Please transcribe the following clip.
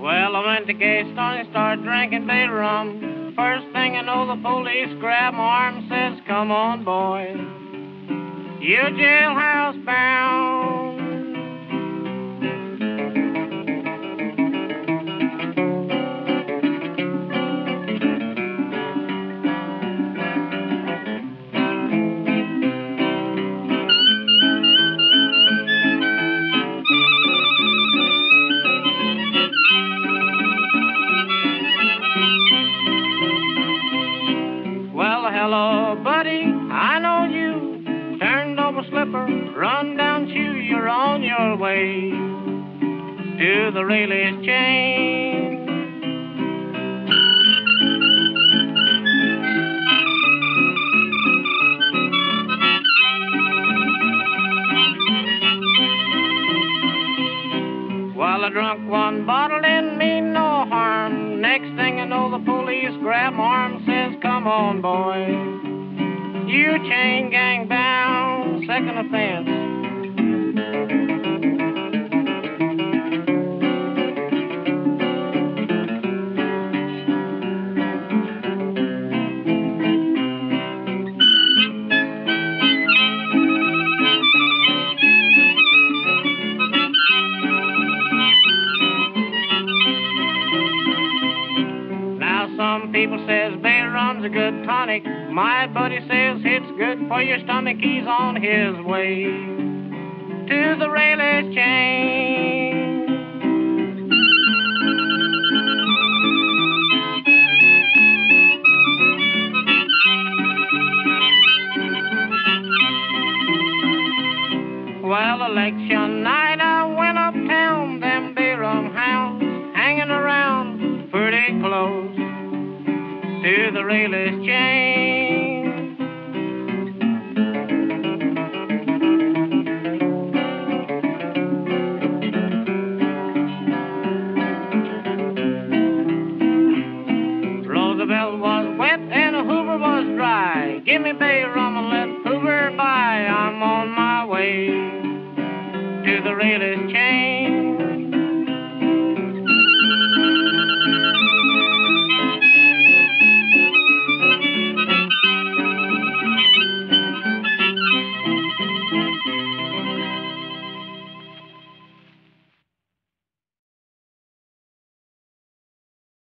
Well, I went to Gay Stone and started drinking bay rum. First thing I know, the police grab my arm and says, Come on, boy. You're jailhouse bound. Hello, buddy, I know you. Turned over slipper, run down shoe, you're on your way to the rail chain. Well, I drunk one bottle, boy. You chain gang bound, second offense. People says bay rum's a good tonic. My buddy says it's good for your stomach. He's on his way to the rail chain. Well, election night I went uptown, them rum hounds hanging around pretty close to the rail chain. Roosevelt was wet and Hoover was dry. Give me bay rum and let Hoover by. I'm on my